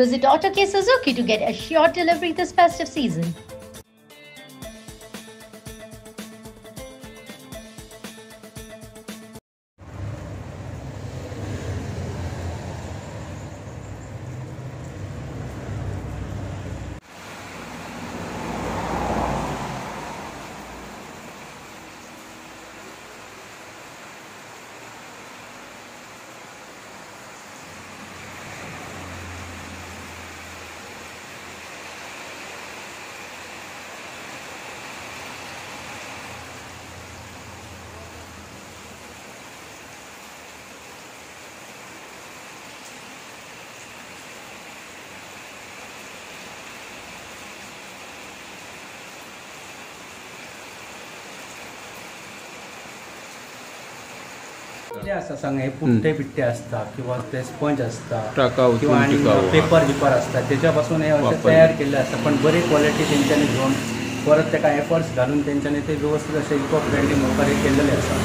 Visit Auto K Suzuki to get assured delivery this festive season. कितें आसता सांग हे पुट्टे बिट्टे असता किंवा ते स्पंज असता टाकाऊ किंवा आणि टिकाऊ. पेपर बिपर असतात. त्याच्यापासून हे असे वापरले. तयार केले असतात. पण बरी क्वालिटी तेंच्यांनी घेऊन परत ताका एफर्ट्स घालून तेंच्यांनी ते व्यवस्थित असे इको फ्रेंडली मोकारी केलेले आसा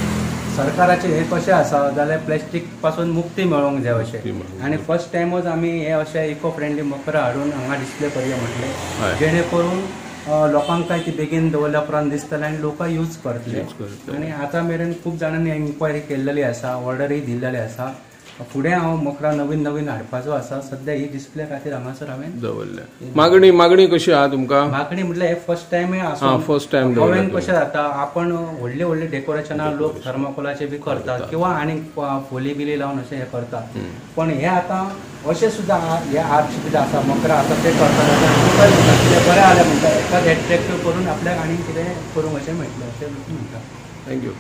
सरकाराचे हे कशें आसा जाल्यार प्लॅस्टीकपासून मुक्ती मेळोंक जाय मुक्ती अशें मेळोंक आणि फर्स्ट टायमूच आमी हे अशे इको फ्रेंडली मोकरा हाडून हांगा डिस्प्ले करया म्हटले. हय. जेणे करून अ, लोकांकाय ती बेगीन दवरल्या उपरांत दिसतलें आनी लोक यूज करतले. आनी आतां मेरेन खूब जाणांनी इन्क्वायरी केल्लेली आसा ऑर्डरय दिल्लेली आसा. फुडें हांव मकरा नवीन नवीन हाडपाचो आसा. सद्या ही डिस्प्ले खातीर हांगासर हांवें दवरल्या. मागणी मागणी कशी आहा तुमकां? मागणी म्हटल्यार हे फर्स्ट टायम first time हांवें दवरला कशें जाता? आपण व्हडले व्हडले डेकोरेशनां लोक थर्माकोलाचे बी करतात किंवा आनी फोली बिली लावन अशें हे करतात. पण हे आतां अशें सुद्दां आ- हे आर्ट कितें आसा मकरा आसा ते करता कितें बरें जालें म्हणटा एकाच एट्रेक्टीव करून आपल्याक आनी कितें करूंक अशें मेळटलें अशें म्हणटा थँक्यू